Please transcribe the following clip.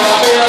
Well,